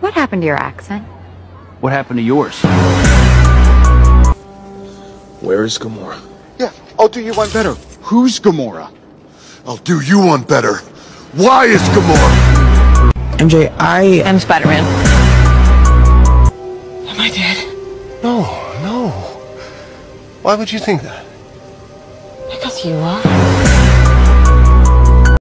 What happened to your accent? What happened to yours? Where is Gamora? Yeah, I'll do you one better. Who's Gamora? I'll do you one better. Why is Gamora? MJ, I am Spider-Man. Am I dead? No, no. Why would you think that? Because you are.